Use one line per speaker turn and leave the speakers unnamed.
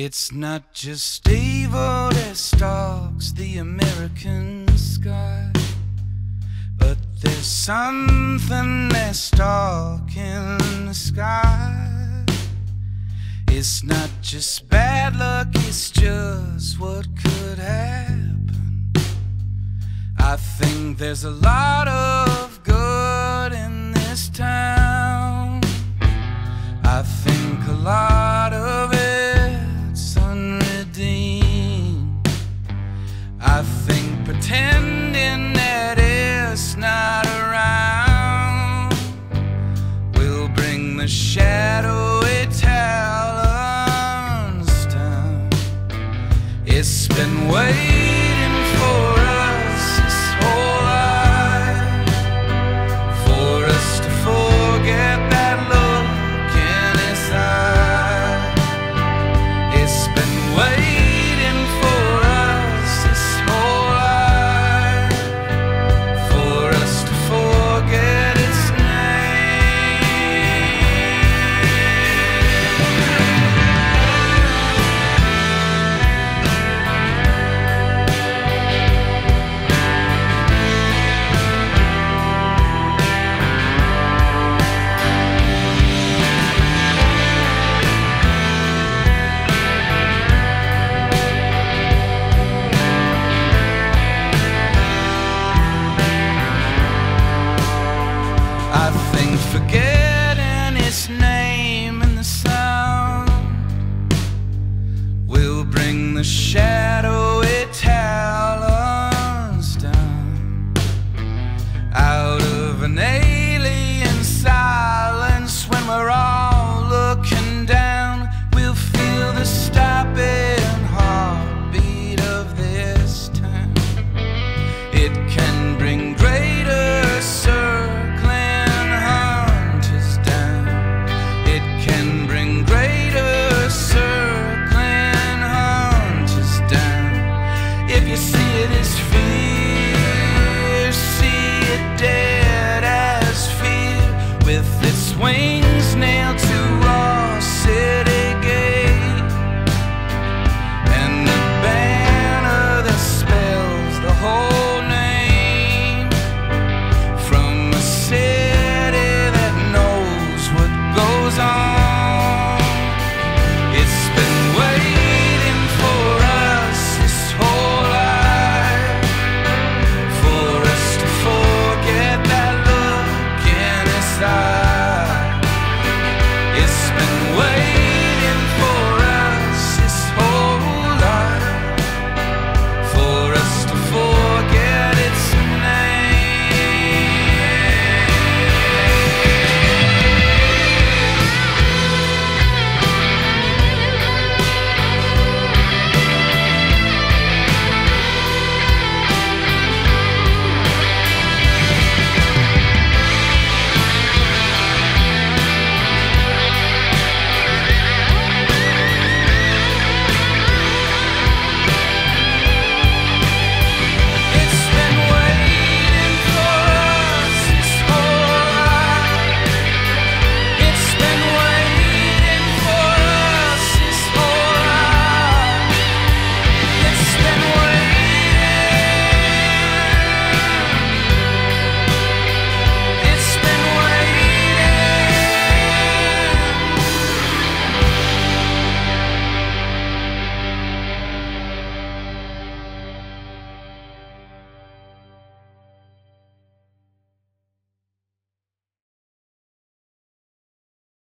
It's not just evil that stalks the American sky, but there's something that's stalking the sky. It's not just bad luck, it's just what could happen. I think there's a lot of the shadowy talons down. It's been waiting for